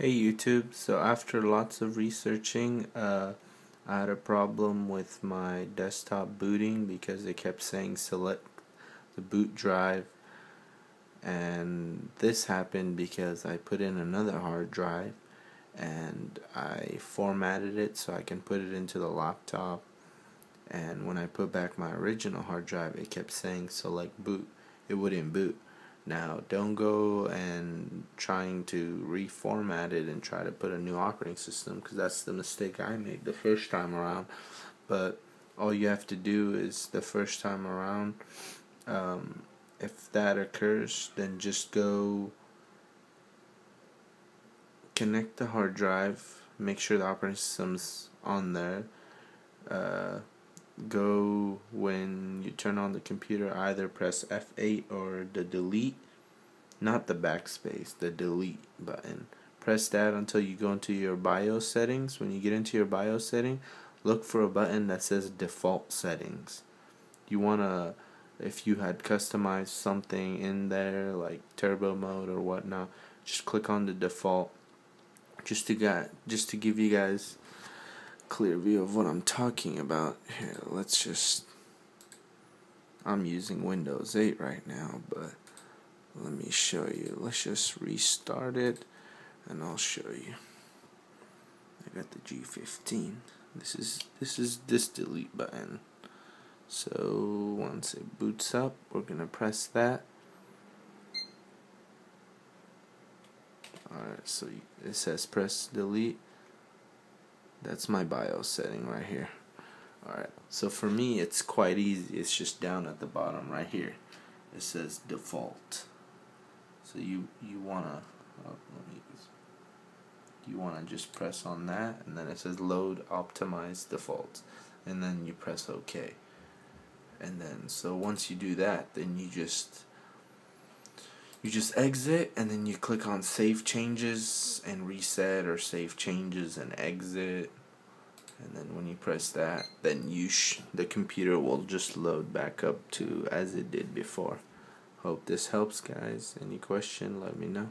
Hey YouTube, so after lots of researching, uh, I had a problem with my desktop booting because it kept saying select the boot drive. And this happened because I put in another hard drive and I formatted it so I can put it into the laptop. And when I put back my original hard drive it kept saying select boot. It wouldn't boot. Now, don't go and trying to reformat it and try to put a new operating system because that's the mistake I made the first time around. But all you have to do is the first time around, um, if that occurs, then just go connect the hard drive, make sure the operating system's on there. Uh, go when you turn on the computer either press F8 or the delete not the backspace the delete button press that until you go into your BIOS settings when you get into your BIOS setting look for a button that says default settings you want to if you had customized something in there like turbo mode or whatnot just click on the default just to get just to give you guys clear view of what I'm talking about. Here, let's just. I'm using Windows 8 right now, but let me show you. Let's just restart it and I'll show you. I got the G15. This is this is this delete button. So once it boots up, we're gonna press that. Alright, so it says press delete that's my BIOS setting right here. Alright, so for me it's quite easy. It's just down at the bottom right here. It says default. So you you wanna oh, you wanna just press on that and then it says load optimize default and then you press OK. And then so once you do that then you just you just exit and then you click on save changes and reset or save changes and exit and then when you press that then you the computer will just load back up to as it did before hope this helps guys. Any question let me know